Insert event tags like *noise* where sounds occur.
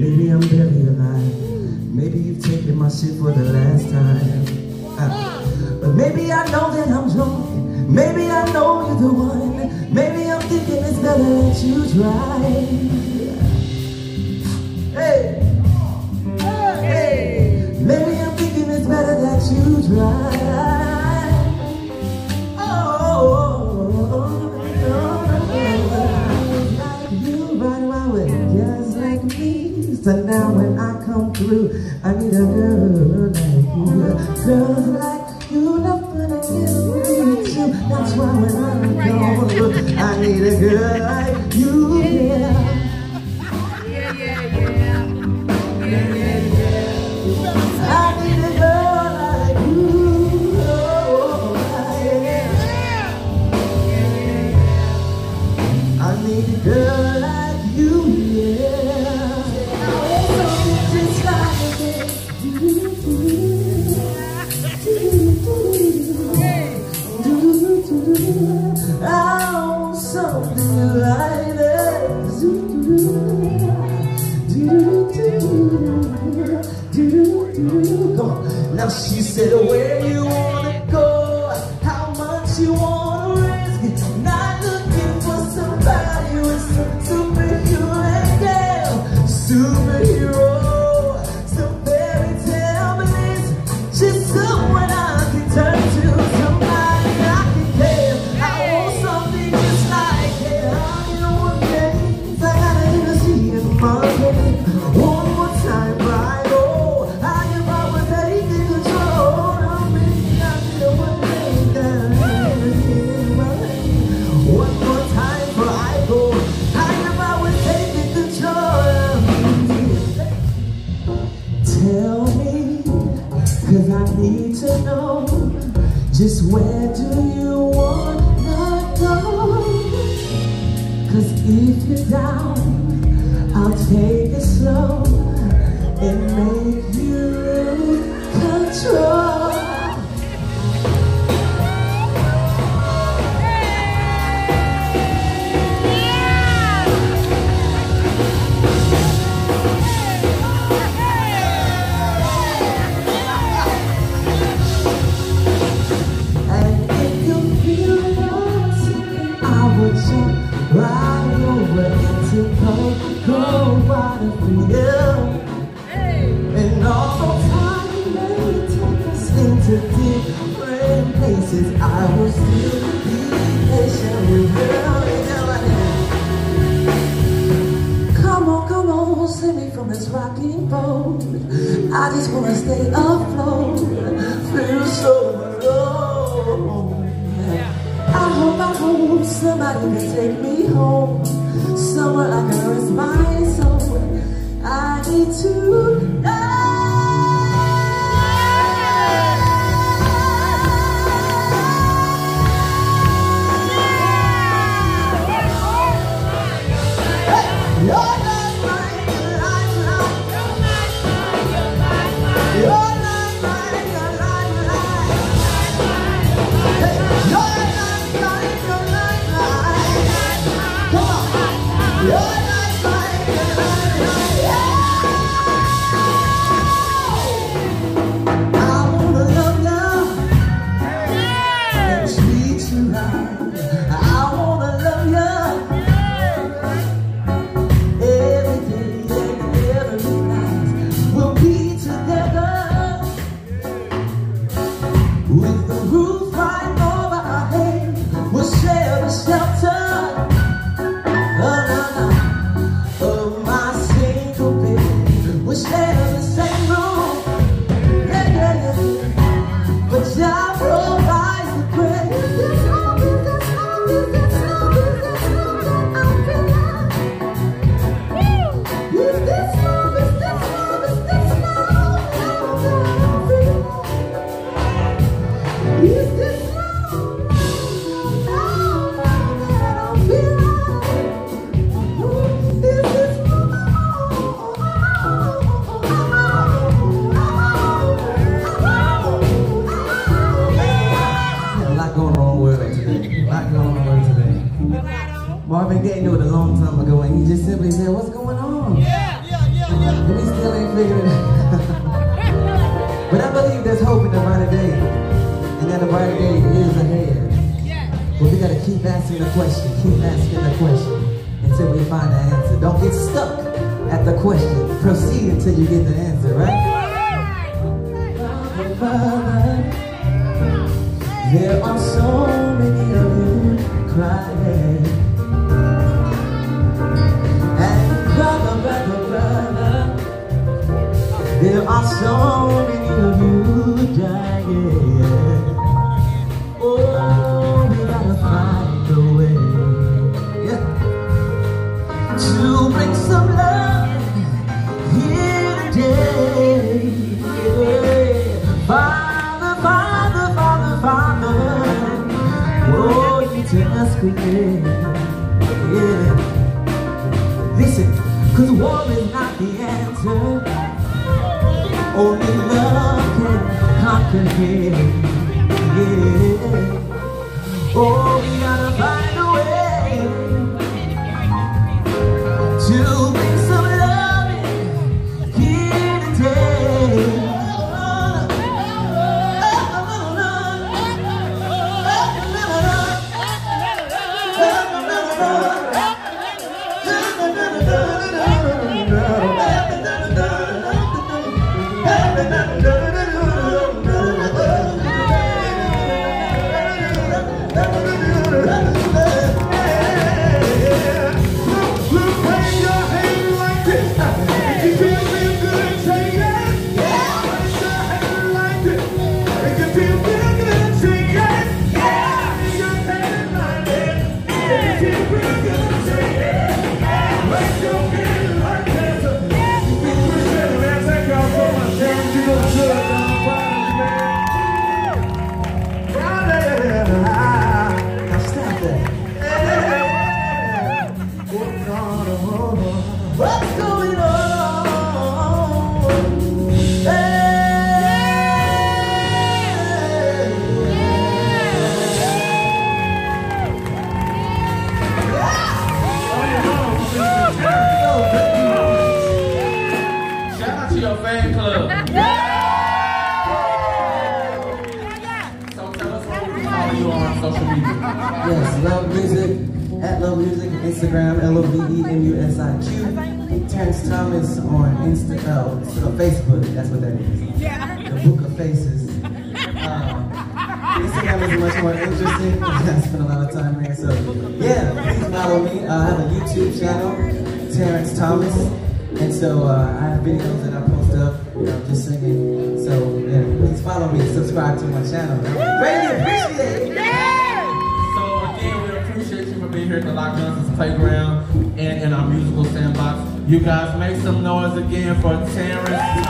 Maybe I'm barely alive. Maybe you've taken my shit for the last time. Ah. But maybe I know that I'm drunk. Maybe I know you're the one. Maybe I'm thinking it's better that you drive. Hey. Hey. Maybe I'm thinking it's better that you drive. Oh. like me. But now when I come through, I need a girl like you. Girls like you, nothing I me you. That's why when I'm gone, I need a girl like you. where you Where do you wanna go? Cause if you're down, I'll take it slow and make you lose control. and all the time we took us into different places I will still be patient with her. Come on, come on, save me from this rocking boat. I just wanna stay afloat. Feel so alone. I hope, I hope somebody can take me home. Somewhere I can rest my soul. I need to shelter. but I believe there's hope in the brighter day. And that the brighter day is ahead. But we gotta keep asking the question, keep asking the question until we find the answer. Don't get stuck at the question. Proceed until you get the answer, right? Oh, we gotta find a way to bring some love here today. Father, Father, Father, Father, oh, you. Listen, cause war is not the answer. Only love can conquer him. Yeah. Oh, we gotta find a way to bring some love here today. Now Yes, Love Music, at Love Music, Instagram, L-O-V-E-M-U-S-I-Q. Terrance Thomas on Insta, oh, so Facebook, that's what that is. The Book of Faces. Um, Instagram is much more interesting. *laughs* I spend a lot of time there, so yeah, please follow me. Uh, I have a YouTube channel, Terrance Thomas. And so uh, I have videos that I post up, you know, just singing. So yeah, please follow me, subscribe to my channel. Greatly appreciate Playground and in our musical sandbox. You guys make some noise again for Terrance.